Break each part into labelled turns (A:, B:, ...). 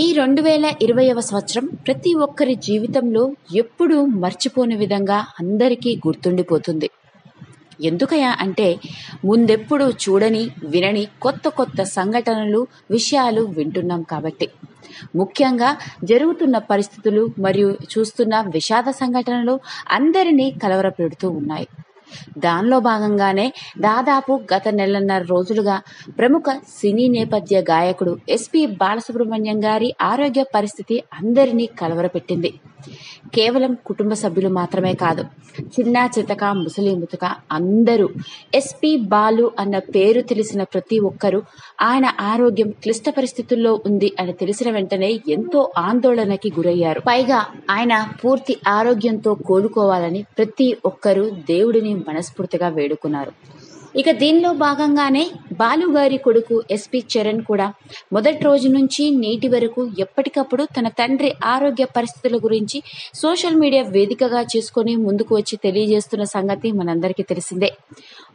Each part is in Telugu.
A: ఈ రెండు వేల ఇరవైవ సంవత్సరం ప్రతి ఒక్కరి జీవితంలో ఎప్పుడూ మర్చిపోని విధంగా అందరికీ గుర్తుండిపోతుంది. ఎందుకయా అంటే ముందెప్పుడు చూడని వినని కొత్త కొత్త సంఘటనలు విషయాలు వింటున్నాం కాబట్టి. ముఖ్యంగా జరుగుతున్న పరిస్థితులు మరియు చూస్తున్న విషాద సంఘటనలు అందరినీ కలవరపెడుతూ ఉన్నాయి. దానిలో భాగంగానే దాదాపు గత నెలన్నర రోజులుగా ప్రముఖ సినీ నేపథ్య గాయకుడు ఎస్పి బాలసుబ్రహ్మణ్యం గారి ఆరోగ్య పరిస్థితి అందరినీ కలవరపెట్టింది. కేవలం కుటుంబ సభ్యులు మాత్రమే కాదు చిన్న చితక ముసలి ముతక అందరూ ఎస్పి బాలు అన్న పేరు తెలిసిన ప్రతి ఒక్కరూ ఆయన ఆరోగ్యం క్లిష్ట పరిస్థితుల్లో ఉంది అని తెలిసిన వెంటనే ఎంతో ఆందోళనకి గురయ్యారు. పైగా ఆయన పూర్తి ఆరోగ్యంతో కోలుకోవాలని ప్రతి ఒక్కరూ దేవుడిని మనస్ఫూర్తిగా వేడుకున్నారు. ఇక దీనిలో భాగంగానే బాలుగారి కొడుకు ఎస్పి చరణ్ కూడా మొదటి రోజు నుంచి నేటి వరకు ఎప్పటికప్పుడు తన తండ్రి ఆరోగ్య పరిస్థితుల గురించి సోషల్ మీడియా వేదికగా చేసుకొని ముందుకు వచ్చి తెలియజేస్తున్న సంగతి మనందరికీ తెలిసిందే.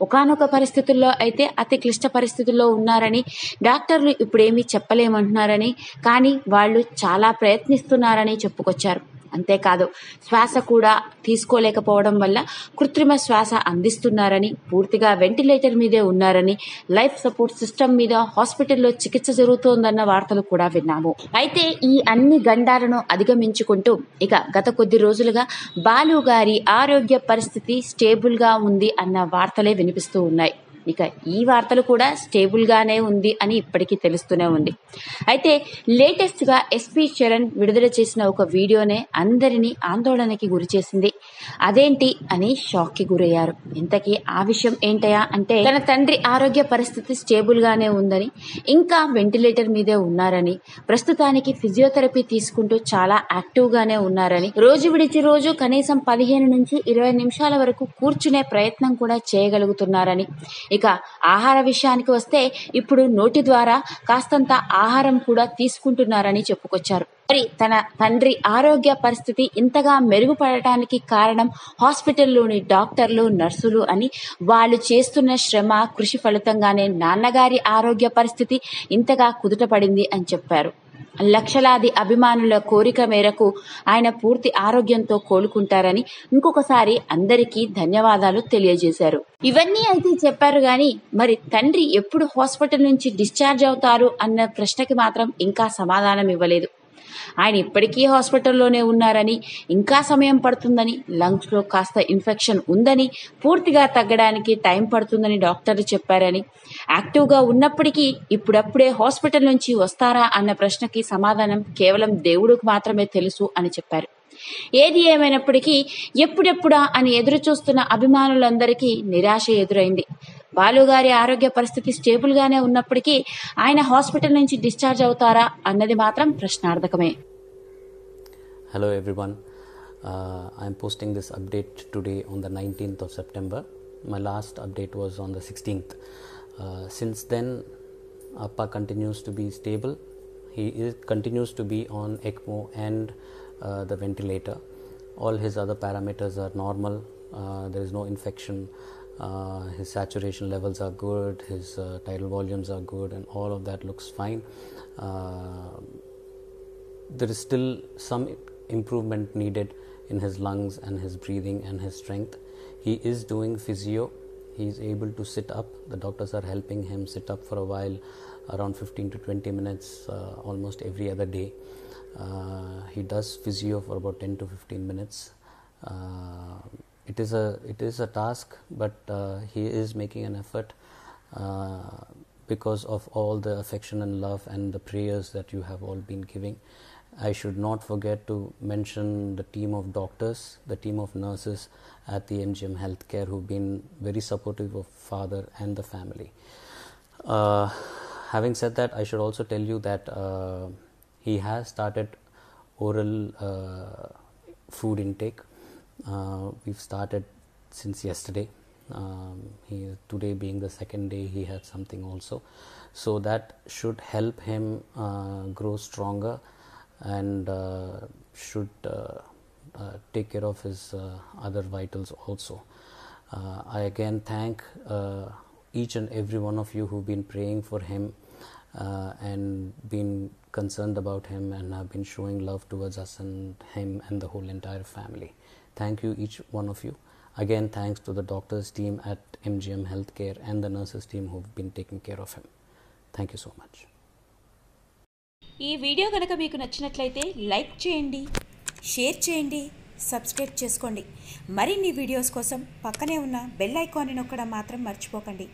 A: ఒకానొక పరిస్థితుల్లో అయితే అతి క్లిష్ట పరిస్థితుల్లో ఉన్నారని డాక్టర్లు ఇప్పుడేమీ చెప్పలేమంటున్నారని కానీ వాళ్ళు చాలా ప్రయత్నిస్తున్నారని చెప్పుకొచ్చారు. అంతేకాదు శ్వాస కూడా తీసుకోలేకపోవడం వల్ల కృత్రిమ శ్వాస అందిస్తున్నారని పూర్తిగా వెంటిలేటర్ మీదే ఉన్నారని లైఫ్ సపోర్ట్ సిస్టమ్ మీద హాస్పిటల్లో చికిత్స జరుగుతోందన్న వార్తలు కూడా విన్నాము. అయితే ఈ అన్ని గండాలను అధిగమించుకుంటూ ఇక గత కొద్ది రోజులుగా బాలు గారి ఆరోగ్య పరిస్థితి స్టేబుల్గా ఉంది అన్న వార్తలే వినిపిస్తూ ఉన్నాయి. ఇక ఈ వార్తలు కూడా స్టేబుల్ గానే ఉంది అని ఇప్పటికీ తెలుస్తూనే ఉంది. అయితే లేటెస్ట్గా చరణ్ విడుదల చేసిన ఒక వీడియోనే అందరినీ ఆందోళనకి గురి చేసింది. అదేంటి అని షాక్కి గురయ్యారు. ఇంతకీ ఆ విషయం ఏంటయా అంటే తన తండ్రి ఆరోగ్య పరిస్థితి స్టేబుల్ గానే ఉందని ఇంకా వెంటిలేటర్ మీదే ఉన్నారని ప్రస్తుతానికి ఫిజియోథెరపీ తీసుకుంటూ చాలా యాక్టివ్ గానే ఉన్నారని రోజు విడిచి రోజు కనీసం పదిహేను నుంచి ఇరవై నిమిషాల వరకు కూర్చునే ప్రయత్నం కూడా చేయగలుగుతున్నారని. ఇక ఆహార విషయానికి వస్తే ఇప్పుడు నోటి ద్వారా కాస్తంత ఆహారం కూడా తీసుకుంటున్నారని చెప్పుకొచ్చారు. మరి తన తండ్రి ఆరోగ్య పరిస్థితి ఇంతగా మెరుగుపడటానికి కారణం హాస్పిటల్లోని డాక్టర్లు నర్సులు అని వాళ్ళు చేస్తున్న శ్రమ కృషి ఫలితంగానే నాన్నగారి ఆరోగ్య పరిస్థితి ఇంతగా కుదుటపడింది అని చెప్పారు. లక్షలాది అభిమానుల కోరిక మేరకు ఆయన పూర్తి ఆరోగ్యంతో కోలుకుంటారని ఇంకొకసారి అందరికీ ధన్యవాదాలు తెలియజేశారు. ఇవన్నీ అయితే చెప్పారు గాని మరి తండ్రి ఎప్పుడు హాస్పిటల్ నుంచి డిశ్చార్జ్ అవుతారు అన్న ప్రశ్నకి మాత్రం ఇంకా సమాధానం ఇవ్వలేదు. ఆయన ఇప్పటికీ హాస్పిటల్లోనే ఉన్నారని ఇంకా సమయం పడుతుందని లంగ్స్లో కాస్త ఇన్ఫెక్షన్ ఉందని పూర్తిగా తగ్గడానికి టైం పడుతుందని డాక్టర్లు చెప్పారని యాక్టివ్గా ఉన్నప్పటికీ ఇప్పుడప్పుడే హాస్పిటల్ నుంచి వస్తారా అన్న ప్రశ్నకి సమాధానం కేవలం దేవుడికి మాత్రమే తెలుసు అని చెప్పారు. ఏది ఏమైనప్పటికీ ఎప్పుడెప్పుడా అని ఎదురు చూస్తున్న అభిమానులందరికీ నిరాశ ఎదురైంది. బాలుగారి ఆరోగ్య పరిస్థితి స్టేబుల్ గానే ఉన్నప్పటికీ ఆయన హాస్పిటల్ నుంచి డిశ్చార్జ్ అవుతారా అన్నది మాత్రం ప్రశ్నార్థకమే.
B: Hello everyone I'm posting this update today on the nineteenth of September my last update was on the sixteenth since then అప్ప continues to be stable he ఈ continues to be on ECMO and the ventilator all his other parameters are normal there is no infection Uh, his saturation levels are good. His uh, tidal volumes are good, and all of that looks fine. Uh, there is still some improvement needed in his lungs and his breathing and his strength. He is doing physio. He is able to sit up. The doctors are helping him sit up for a while, around 15 to 20 minutes, uh, almost every other day. Uh, he does physio for about 10 to 15 minutes. It is a it is a task, but uh, he is making an effort uh, because of all the affection and love and the prayers that you have all been giving. I should not forget to mention the team of doctors, the team of nurses at the MGM Healthcare who've been very supportive of father and the family. Uh, having said that, I should also tell you that uh, he has started oral uh, food intake. Uh, we've started since yesterday. Um, he today being the second day, he had something also, so that should help him uh, grow stronger and uh, should take care of his other vitals also. I again thank each and every one of you who've been praying for him uh, and been concerned about him and have been showing love towards us and him and the whole entire family. Thank you, each one of you. Again, thanks to the doctors team at MGM Healthcare and the nurses team who've been taking care of him. Thank you so much.
A: ఈ వీడియో కనుక మీకు నచ్చినట్లయితే లైక్ చేయండి షేర్ చేయండి సబ్స్క్రైబ్ చేసుకోండి మరిన్ని వీడియోస్ కోసం పక్కనే ఉన్న బెల్ ఐకాన్ని నొక్కడం మాత్రం మర్చిపోకండి